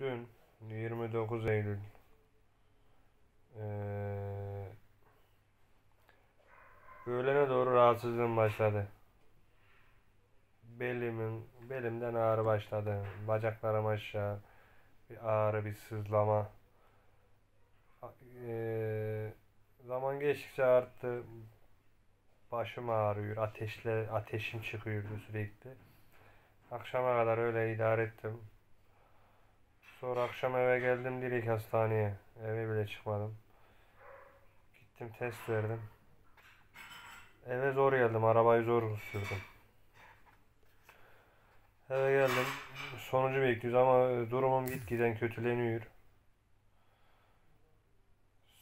Dün 29 Eylül eee öğlene doğru rahatsızlığım başladı. Belimin, belimden ağrı başladı. Bacaklarım aşağı bir ağrı, bir sızlama. Eee, zaman geçtikçe arttı. Başım ağrıyor. Ateşle, ateşim çıkıyordu sürekli. Akşama kadar öyle idare ettim. Sonra akşam eve geldim direkt hastaneye. Eve bile çıkmadım. Gittim test verdim. Eve zor geldim. Arabayı zor sürdüm. Eve geldim. Sonucu bekliyoruz ama durumum gitgiden kötüleniyor.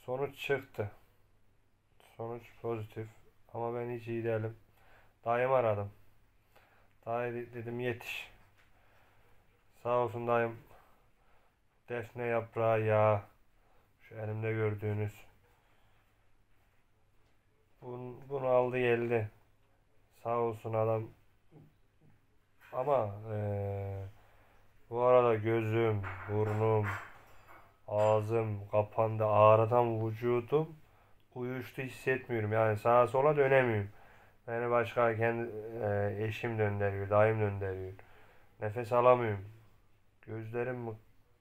Sonuç çıktı. Sonuç pozitif. Ama ben hiç iyi değilim. Dayımı aradım. Dayı de- dedim yetiş. Sağ olsun dayım. Defne yaprağı yağı. Şu elimde gördüğünüz. Bunu, bunu aldı geldi. Sağ olsun adam. Ama eee, bu arada gözüm, burnum, ağzım kapandı. Ağrıdan vücudum uyuştu hissetmiyorum. Yani sağa sola dönemiyorum. Beni başka kendi eee, eşim döndürüyor, dayım döndürüyor. Nefes alamıyorum. Gözlerim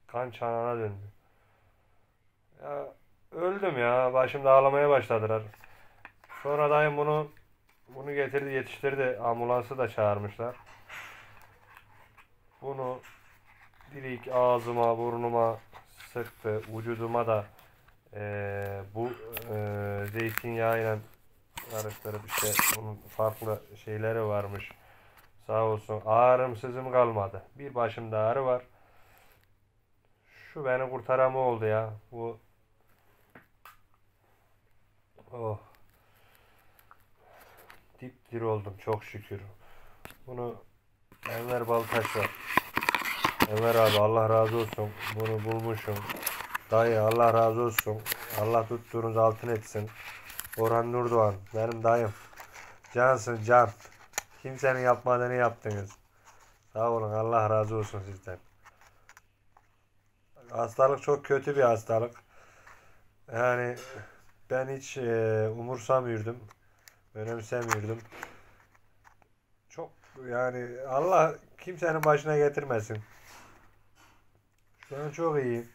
kan çanağına döndü. Ya öldüm ya. Başımda ağlamaya başladılar. Sonra dayım bunu bunu getirdi yetiştirdi. Ambulansı da çağırmışlar. Bunu direkt ağzıma burnuma sıktı. Vücuduma da eee, bu eee zeytinyağıyla karıştırıp işte bunun farklı şeyleri varmış. Sağ olsun ağrım sızım kalmadı. Bir başımda ağrı var. Şu beni kurtaran oldu ya. Bu oh dipdir oldum çok şükür. Bunu Enver Baltaş var. Enver abi Allah razı olsun. Bunu bulmuşum. Dayı Allah razı olsun. Allah tuttuğunuz altın etsin. Orhan Nurdoğan benim dayım. Cansın can. Kimsenin yapmadığını yaptınız. Sağ olun Allah razı olsun sizden. Hastalık çok kötü bir hastalık. Yani ben hiç e, umursamıyordum. Önemsemiyordum. Çok yani Allah kimsenin başına getirmesin. Şu an çok iyiyim.